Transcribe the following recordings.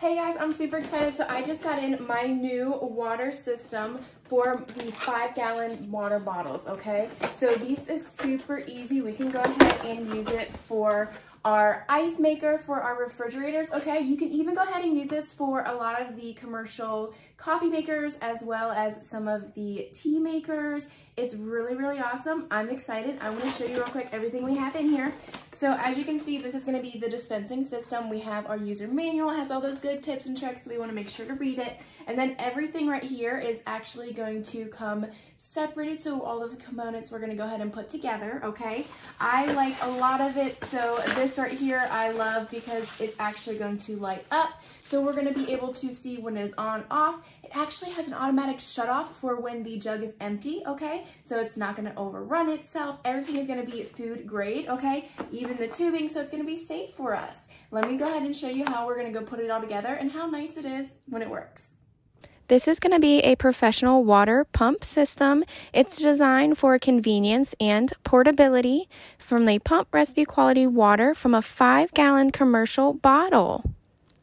Hey guys, I'm super excited. So I just got in my new water system for the five gallon water bottles, okay? So this is super easy. We can go ahead and use it for our ice maker for our refrigerators, okay? You can even go ahead and use this for a lot of the commercial coffee makers as well as some of the tea makers. It's really, really awesome. I'm excited. I wanna show you real quick everything we have in here. So as you can see, this is gonna be the dispensing system. We have our user manual, has all those good tips and tricks, so we wanna make sure to read it. And then everything right here is actually going to come separated, so all of the components we're gonna go ahead and put together, okay? I like a lot of it, so this right here I love because it's actually going to light up. So we're gonna be able to see when it is on, off. It actually has an automatic shut off for when the jug is empty, okay? So it's not gonna overrun itself. Everything is gonna be food grade, okay? Even the tubing, so it's gonna be safe for us. Let me go ahead and show you how we're gonna go put it all together and how nice it is when it works. This is going to be a professional water pump system. It's designed for convenience and portability from the pump recipe quality water from a 5 gallon commercial bottle.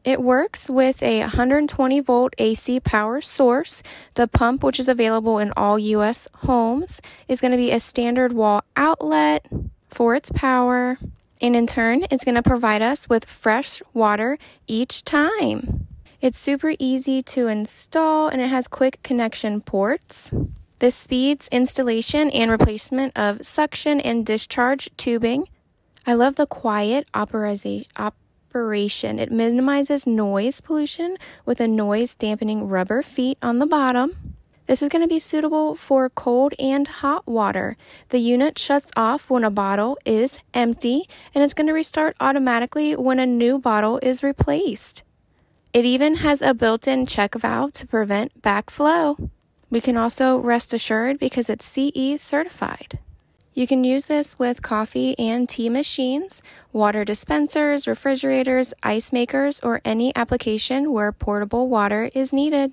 It works with a 120 volt AC power source. The pump, which is available in all US homes, is going to be a standard wall outlet for its power. And in turn, it's going to provide us with fresh water each time. It's super easy to install and it has quick connection ports. This speeds installation and replacement of suction and discharge tubing. I love the quiet operation. It minimizes noise pollution with a noise dampening rubber feet on the bottom. This is going to be suitable for cold and hot water. The unit shuts off when a bottle is empty and it's going to restart automatically when a new bottle is replaced. It even has a built in check valve to prevent backflow. We can also rest assured because it's CE certified. You can use this with coffee and tea machines, water dispensers, refrigerators, ice makers, or any application where portable water is needed.